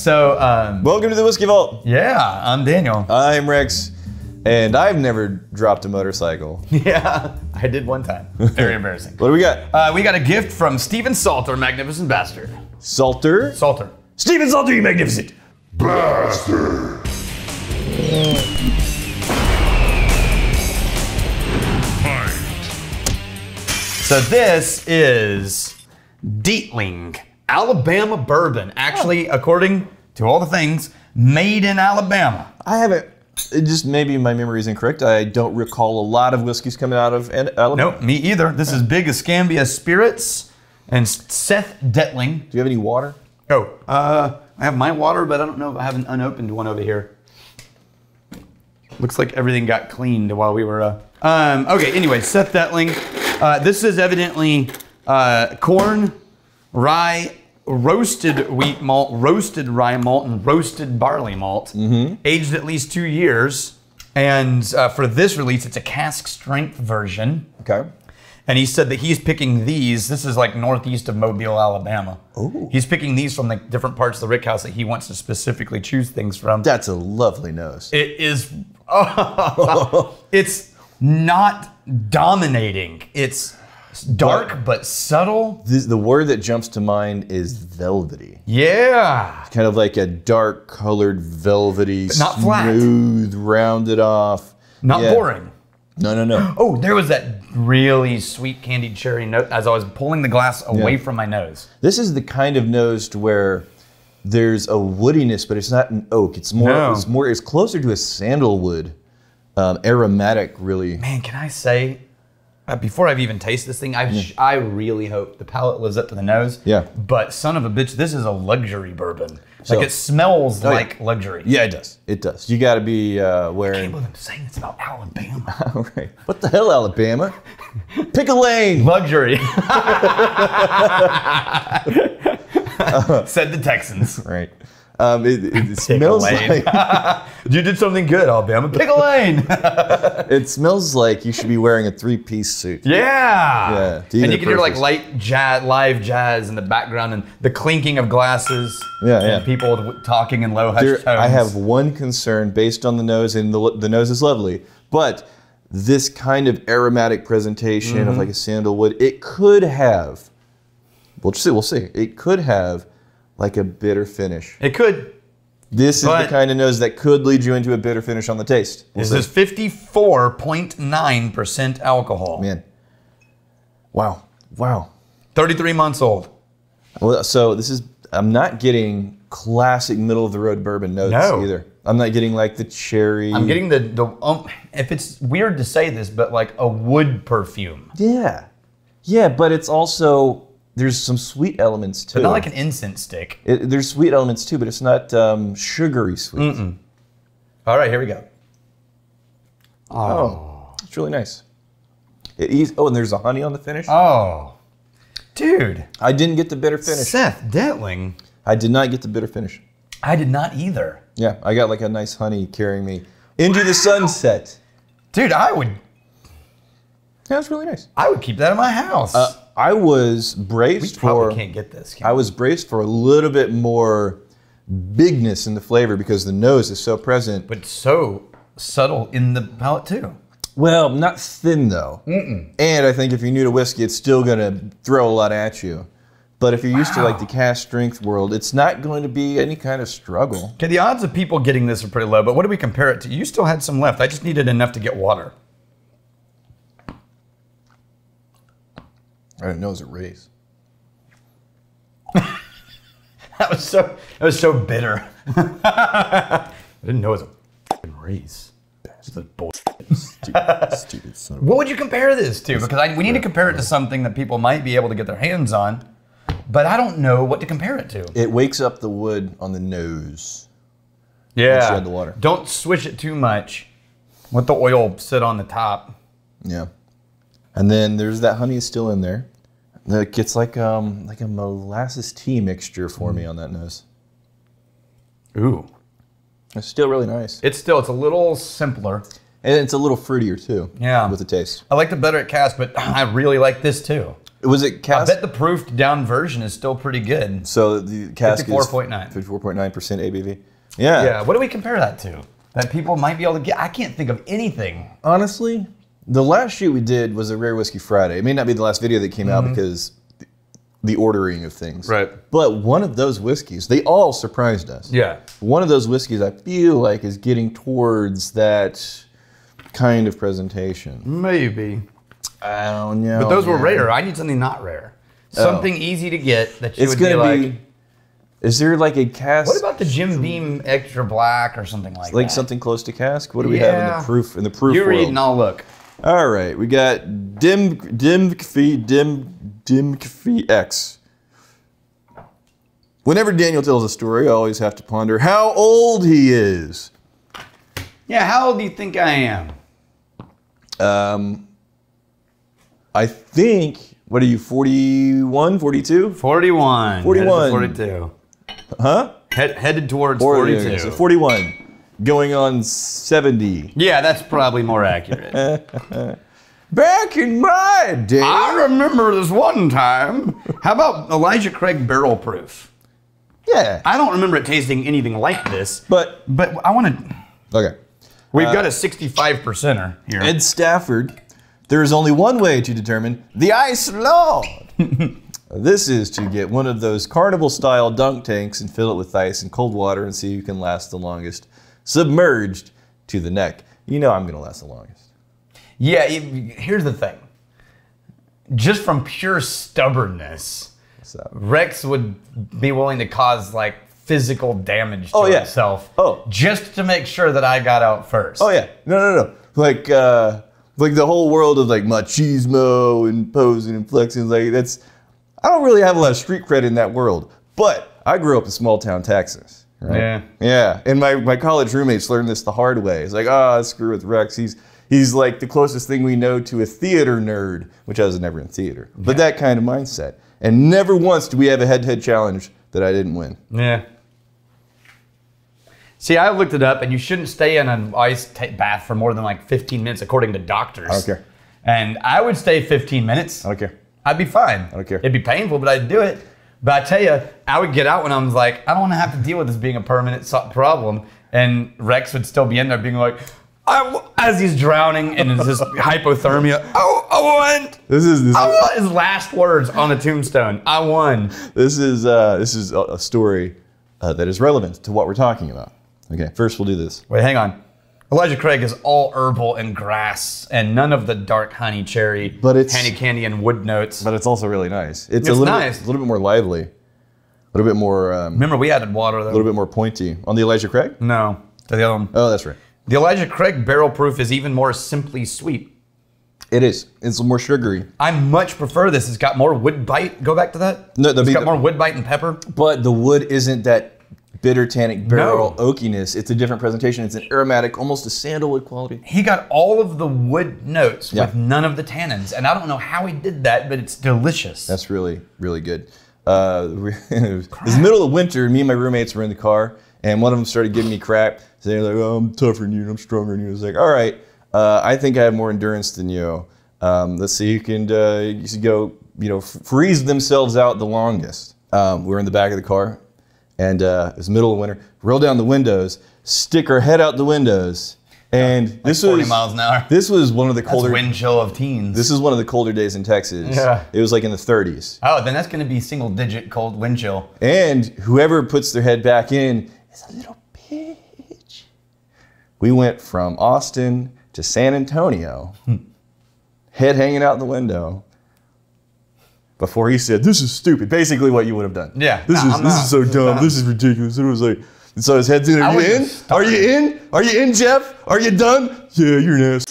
So, um, Welcome to the Whiskey Vault. yeah, I'm Daniel. I'm Rex, and I've never dropped a motorcycle. Yeah, I did one time. Very embarrassing. What do we got? Uh, we got a gift from Stephen Salter, magnificent bastard. Salter. Salter. Stephen Salter, you magnificent. Bastard! So this is Dettling Alabama bourbon. Actually, according to all the things, made in Alabama. I haven't. It just maybe my memory is incorrect. I don't recall a lot of whiskeys coming out of An- Alabama. Nope, me either. This is Big Escambia Spirits and Seth Dettling. Do you have any water? Oh, uh, I have my water, but I don't know if I have an unopened one over here. Looks like everything got cleaned while we were. Uh... Um, okay, anyway, Seth Dettling. Uh, this is evidently uh, corn, rye, roasted wheat malt, roasted rye malt, and roasted barley malt, aged at least two years. And uh, for this release, it's a cask strength version. Okay. And he said that he's picking these. This is like northeast of Mobile, Alabama. Ooh. He's picking these from the different parts of the rick house that he wants to specifically choose things from. That's a lovely nose. It is. it's not dominating. It's dark but subtle. This, the word that jumps to mind is velvety. Yeah. Kind of like a dark colored, velvety, not flat. smooth, rounded off. Not Yeah. boring. No, no, no. Oh, there was that really sweet candied cherry note as I was pulling the glass away Yeah. from my nose. This is the kind of nose to where there's a woodiness, but it's not an oak. It's more. No. It's more. It's closer to a sandalwood, um, aromatic, really. Man, can I say, before I've even tasted this thing, I sh- I really hope the palate lives up to the nose. Yeah. But son of a bitch, this is a luxury bourbon. So- like it smells yeah. like luxury. Yeah, it does. It does. You got to be uh, I can't believe I'm saying it's about Alabama. All right. What the hell, Alabama? Pick a lane. luxury. Said the Texans. Right. Um, it, it, it Pick a smells lane. like you did something good, Alabama. Pick a lane. it smells like you should be wearing a three-piece suit. Yeah. Yeah, And you can hear like light jazz, live jazz in the background and the clinking of glasses. Yeah, and yeah. People talking in low hushed There, tones. I have one concern based on the nose, and the, the nose is lovely, but this kind of aromatic presentation Mm-hmm. of like a sandalwood, it could have. We'll see. We'll see. It could have like a bitter finish. It could. This is the kind of nose that could lead you into a bitter finish on the taste. We'll This see. is 54.9% alcohol. man. Wow. Wow. 33 months old. Well, so this is. I'm not getting classic middle of the road bourbon notes No. either. I'm not getting like the cherry. I'm getting the, the um, if it's weird to say this, but like a wood perfume. Yeah. Yeah, but it's also there's some sweet elements too. But not like an incense stick. It, there's sweet elements too, but it's not um, sugary sweet. All right, here we go. Oh, it's really nice. It eas- oh, and there's a honey on the finish. Oh. Dude. I didn't get the bitter finish. Seth Dettling. I did not get the bitter finish. I did not either. Yeah, I got like a nice honey carrying me into the sunset. Dude, I would Yeah, it's really nice. I would keep that in my house. Uh, I was braced we probably for. can't get this. can I we? was braced for a little bit more bigness in the flavor because the nose is so present. but so subtle in the palate too. Well, not thin though. And I think if you're new to whiskey, it's still gonna throw a lot at you. But if you're used to like the cask strength world, it's not going to be any kind of struggle. Okay, the odds of people getting this are pretty low, but what do we compare it to? You still had some left. I just needed enough to get water. I didn't know it was a raise. That was so that was so bitter. I didn't know it was a race. Stupid, stupid What would you compare this to? Because I, we need to compare it to something that people might be able to get their hands on, but I don't know what to compare it to. It wakes up the wood on the nose. Yeah. the water. Don't swish it too much. Let the oil sit on the top. Yeah. And then there's that honey is still in there. It gets like um like a molasses tea mixture for me on that nose. Ooh. It's still really nice. It's still it's a little simpler. And it's a little fruitier too. Yeah. With the taste. I like the better at cast, but I really like this too. Was it cast? I bet the proofed down version is still pretty good. so the cask is 54.9. 54.9% ABV. Yeah. Yeah. What do we compare that to? That people might be able to get. I can't think of anything. Honestly, the last shoot we did was a Rare Whiskey Friday. It may not be the last video that came out mm-hmm. because the- ordering of things. Right. But one of those whiskeys, they all surprised us. Yeah. One of those whiskeys I feel like is getting towards that kind of presentation. Maybe. I don't know. But those were rare. I need something not rare. Oh. Something easy to get that you It's would be gonna like. be. Is there like a cask? what about the Jim Beam Extra Black or something like, like that? Like something close to cask? What do we have in the proof in the proof You read world? and I'll look. All right, we got dim dim dim dim X. Whenever Daniel tells a story, I always have to ponder how old he is. Yeah, how old do you think I am? Um, I think what are you 41, 42? 41. 41. Headed 42. Huh? Head, headed towards Or- 42. So 41 going on 70. yeah, that's probably more accurate. Back in my day. I remember this one time. How about Elijah Craig Barrel Proof? yeah. I don't remember it tasting anything like this, But but I want to. okay. We've got uh, a 65 percenter here. Ed Stafford, there is only one way to determine the ice lord. this is to get one of those carnival style dunk tanks and fill it with ice and cold water and see who can last the longest submerged to the neck. You know I'm going to last the longest. Yeah, it- here's the thing. Just from pure stubbornness, So, Rex would be willing to cause like physical damage to Oh, yeah. himself. Oh. Just to make sure that I got out first. oh yeah, no, no, no. Like, uh, like the whole world of like machismo and posing and flexing. Like that's, I don't really have a lot of street cred in that world. But I grew up in small town Texas. Right? Yeah. Yeah, and my, my college roommates learned this the hard way. It's like, ah, screw with Rex. He's he's like the closest thing we know to a theater nerd, which I was never in theater, but that kind of mindset. And never once do we have a head-to-head challenge that I didn't win. Yeah. See, I looked it up, and you shouldn't stay in an ice bath for more than like 15 minutes, according to doctors. I don't care. And I would stay 15 minutes. I don't care. I'd be fine. I don't care. It'd be painful, but I'd do it. But I tell you, I would get out when I was like, I don't want to have to deal with this being a permanent so- problem. And Rex would still be in there being like, I w-, as he's drowning and it's just hypothermia. Oh, I won. This is this, I won. His last words on a tombstone. I won. this is uh, this is a, a story uh, that is relevant to what we're talking about. Okay, first we'll do this. Wait, hang on. Elijah Craig is all herbal and grass, and none of the dark honey cherry, But it's- honey candy and wood notes. But it's also really nice. It's, a little nice. bit, a little bit more lively, a little bit more um, Remember, we added water though. a little bit more pointy on the Elijah Craig. No, to the other one. Oh, that's right. The Elijah Craig barrel proof is even more simply sweet. It is. It's more sugary. I much prefer this. It's got more wood bite. Go back to that. No, the- it's got the- more wood bite and pepper. But the wood isn't that bitter tannic barrel No. oakiness. It's a different presentation. It's an aromatic, almost a sandalwood quality. He got all of the wood notes Yeah. with none of the tannins, and I don't know how he did that, but it's delicious. That's really, really good. Uh, it was the middle of winter. Me and my roommates were in the car, and one of them started giving me crap, saying like, "Oh, I'm tougher than you. I'm stronger than you." I was like, "All right, uh, I think I have more endurance than you. Um, let's see who can uh, you go, you know, f- freeze themselves out the longest." Um, we were in the back of the car, and uh, it was middle of winter. Roll down the windows, stick her head out the windows, and this 40 was miles an hour. This was one of the That's colder. wind chill of teens. This is one of the colder days in Texas. Yeah. It was like in the 30s. oh, then that's going to be single digit cold wind chill. And whoever puts their head back in is a little bitch. We went from Austin to San Antonio, head hanging out the window, before he said, This is stupid. Basically, what you would have done. Yeah. This, is, I'm this not. is so dumb. This is ridiculous. And it was like, and so his head's in. Are you in? Are you in? Are you in, Jeff? Are you done? Yeah, you're an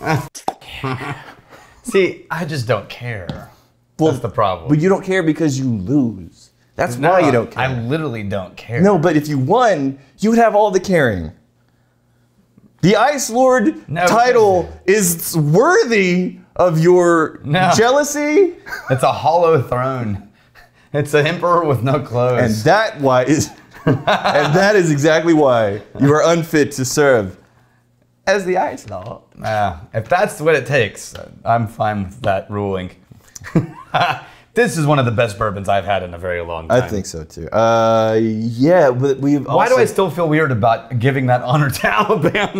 ass. See, I just don't care. Well, That's the problem. But you don't care because you lose. That's No, why you don't care. I literally don't care. No, but if you won, you would have all the caring. The Ice Lord No. title is worthy of your No. jealousy, It's a hollow throne. It's an emperor with no clothes. and that why is, and that is exactly why you are unfit to serve as the Ice Lord. Yeah, if that's what it takes, I'm fine with that ruling. This is one of the best bourbons I've had in a very long time. I think so too. Uh, yeah, but we've. Why do I still feel weird about giving that honor to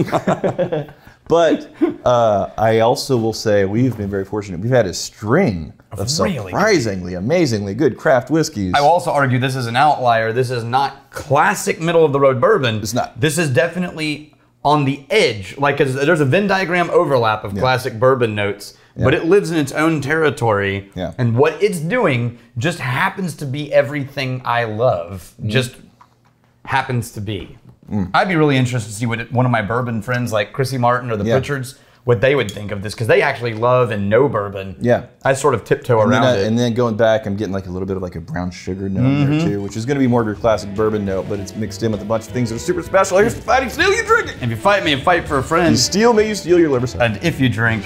Alabama? But uh, I also will say we've been very fortunate. We've had a string of surprisingly, amazingly good craft whiskeys. I will also argue this is an outlier. This is not classic middle of the road bourbon. It's not. This is definitely on the edge. Like there's a Venn diagram overlap of classic bourbon notes, but it lives in its own territory. Yeah. And what it's doing just happens to be everything I love. Mm-hmm. Just happens to be. Mm. I'd be really interested to see what one of my bourbon friends like Chrissy Martin or the Yeah. Pritchards what they would think of this because they actually love and know bourbon. Yeah. I sort of tiptoe and around then, it. Mm-hmm. and then going back, I'm getting like a little bit of like a brown sugar note in there too, which is going to be more of your classic bourbon note, but it's mixed in with a bunch of things that are super special. Here's the fighting steel you drink it. if you fight me and fight for a friend, You steal, may you steal your liver. and if you drink,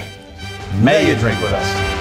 may you drink with us.